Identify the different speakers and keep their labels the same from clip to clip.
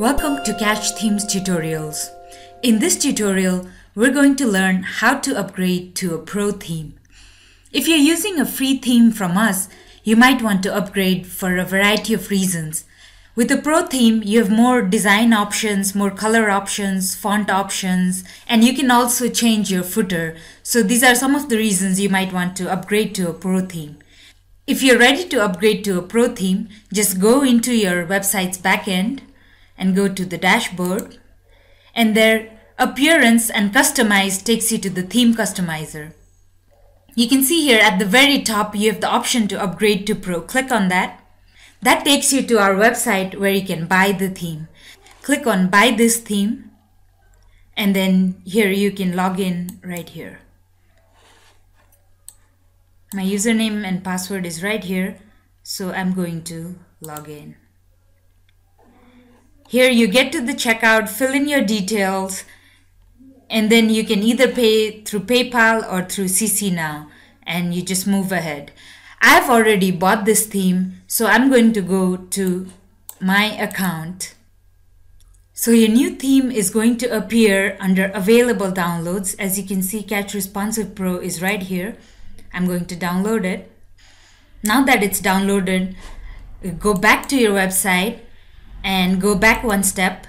Speaker 1: Welcome to Catch Themes Tutorials. In this tutorial, we're going to learn how to upgrade to a pro theme. If you're using a free theme from us, you might want to upgrade for a variety of reasons. With a pro theme, you have more design options, more color options, font options, and you can also change your footer. So these are some of the reasons you might want to upgrade to a pro theme. If you're ready to upgrade to a pro theme, just go into your website's backend and go to the dashboard and there appearance and customize takes you to the theme customizer. You can see here at the very top you have the option to upgrade to pro. Click on that. That takes you to our website where you can buy the theme. Click on buy this theme and then here you can log in right here. My username and password is right here so I'm going to log in. Here you get to the checkout, fill in your details, and then you can either pay through PayPal or through CC Now, and you just move ahead. I've already bought this theme, so I'm going to go to my account. So your new theme is going to appear under available downloads. As you can see, Catch Responsive Pro is right here. I'm going to download it. Now that it's downloaded, go back to your website and go back one step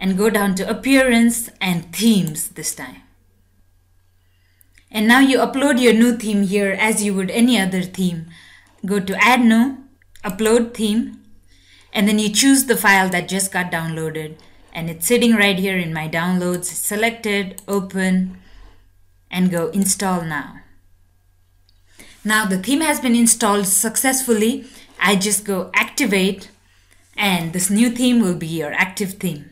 Speaker 1: and go down to appearance and themes this time. And now you upload your new theme here as you would any other theme. Go to add new, upload theme, and then you choose the file that just got downloaded. And it's sitting right here in my downloads, selected, open, and go install now. Now the theme has been installed successfully. I just go activate and this new theme will be your active theme.